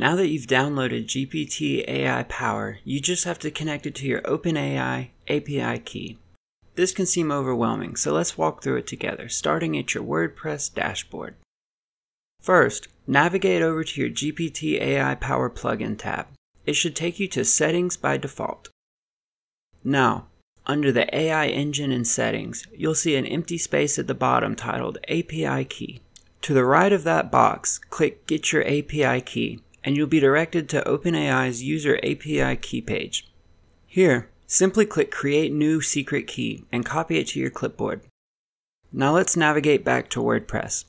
Now that you've downloaded GPT AI Power, you just have to connect it to your OpenAI API key. This can seem overwhelming, so let's walk through it together, starting at your WordPress dashboard. First, navigate over to your GPT AI Power plugin tab. It should take you to Settings by default. Now, under the AI engine and settings, you'll see an empty space at the bottom titled API key. To the right of that box, click Get Your API key and you'll be directed to OpenAI's User API Key page. Here, simply click Create New Secret Key and copy it to your clipboard. Now let's navigate back to WordPress.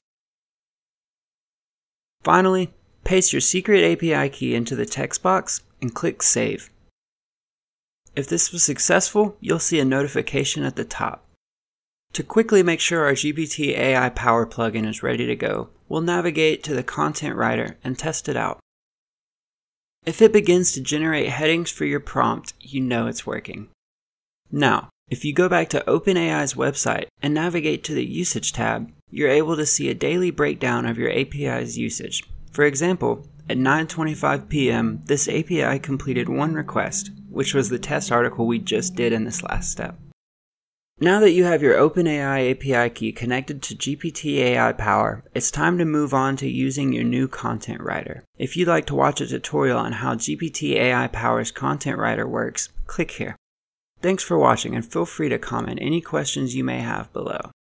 Finally, paste your secret API key into the text box and click Save. If this was successful, you'll see a notification at the top. To quickly make sure our GPT AI Power plugin is ready to go, we'll navigate to the Content Writer and test it out. If it begins to generate headings for your prompt, you know it's working. Now, if you go back to OpenAI's website and navigate to the Usage tab, you're able to see a daily breakdown of your API's usage. For example, at 9:25 p.m., this API completed one request, which was the test article we just did in this last step. Now that you have your OpenAI API key connected to GPT AI Power, it's time to move on to using your new content writer. If you'd like to watch a tutorial on how GPT AI Power's content writer works, click here. Thanks for watching and feel free to comment any questions you may have below.